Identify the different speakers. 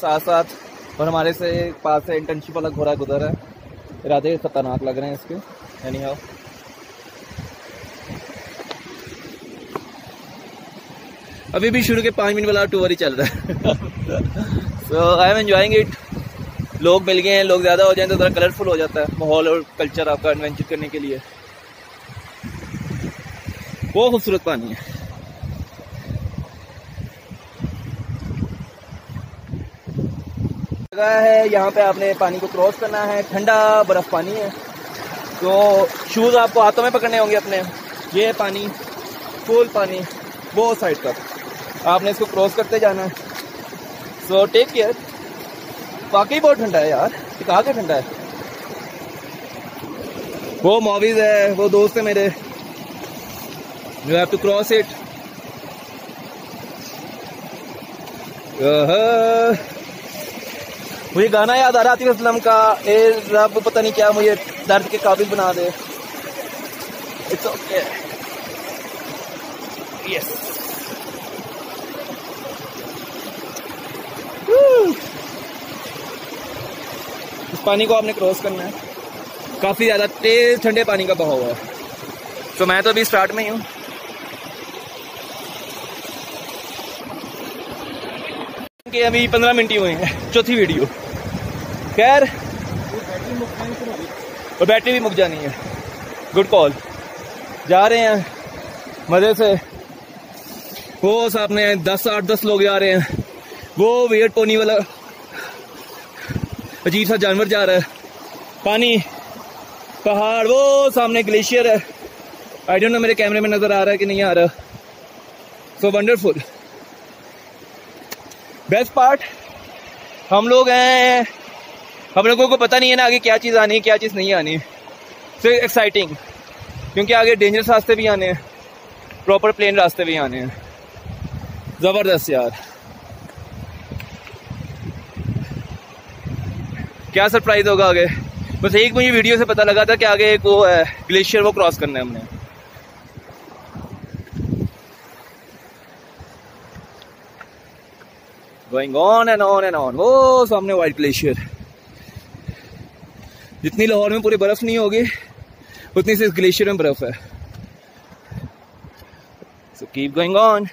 Speaker 1: साथ साथ और हमारे से पास से इंटर्नशिप वाला घोड़ा गुजर है। इरादे खतरनाक लग रहे हैं इसके। एनी हाउ अभी भी शुरू के पाँच मिनट वाला टूर ही चल रहा है। So I am enjoying it लोग मिल गए हैं, लोग ज़्यादा हो जाए तो थोड़ा कलरफुल हो जाता है माहौल और कल्चर आपका एडवेंचर करने के लिए। बहुत खूबसूरत पानी है। जगह है, यहाँ पे आपने पानी को क्रॉस करना है। ठंडा बर्फ़ पानी है। तो शूज़ आपको हाथों में पकड़ने होंगे अपने। ये पानी फुल पानी, वो साइड तक। आपने इसको क्रॉस करते जाना है। सो टेक केयर वाकई बहुत ठंडा है यार। ये कहा क्या ठंडा है। वो मॉवीज है, वो दोस्त है मेरे। You have to cross it मुझे गाना याद आ रहा आतिफ असलम का। ए, रब, पता नहीं क्या मुझे दर्द के काबिल बना दे। इट्स ओके यस इस पानी को आपने क्रॉस करना है। काफ़ी ज़्यादा तेज ठंडे पानी का बहाव है। तो मैं तो अभी स्टार्ट में ही हूँ। के अभी पंद्रह मिनट ही हुए हैं। चौथी वीडियो खैर, और बैटरी भी मुक जानी है। गुड कॉल जा रहे हैं। मज़े से। वो सामने दस, आठ, दस लोग जा रहे हैं। वो वेट पोनी वाला अजीब सा जानवर जा रहा है। पानी, पहाड़, वो सामने ग्लेशियर है। आई डोंट नो मेरे कैमरे में नज़र आ रहा है कि नहीं आ रहा। सो वंडरफुल बेस्ट पार्ट हम लोग हैं, हम लोगों को पता नहीं है ना आगे क्या चीज़ आनी है, क्या चीज़ नहीं आनी। सो एक्साइटिंग क्योंकि आगे डेंजरस रास्ते भी आने हैं प्रॉपर प्लेन रास्ते भी आने हैं। ज़बरदस्त यार। क्या सरप्राइज़ होगा आगे। बस एक मुझे वीडियो से पता लगा था कि आगे एक वो है ग्लेशियर वो क्रॉस करना है हमने। Going on and on and on वो सामने व्हाइट ग्लेशियर जितनी लाहौर में पूरी बर्फ़ नहीं होगी, उतनी से इस ग्लेशियर में बर्फ़ है. So keep going on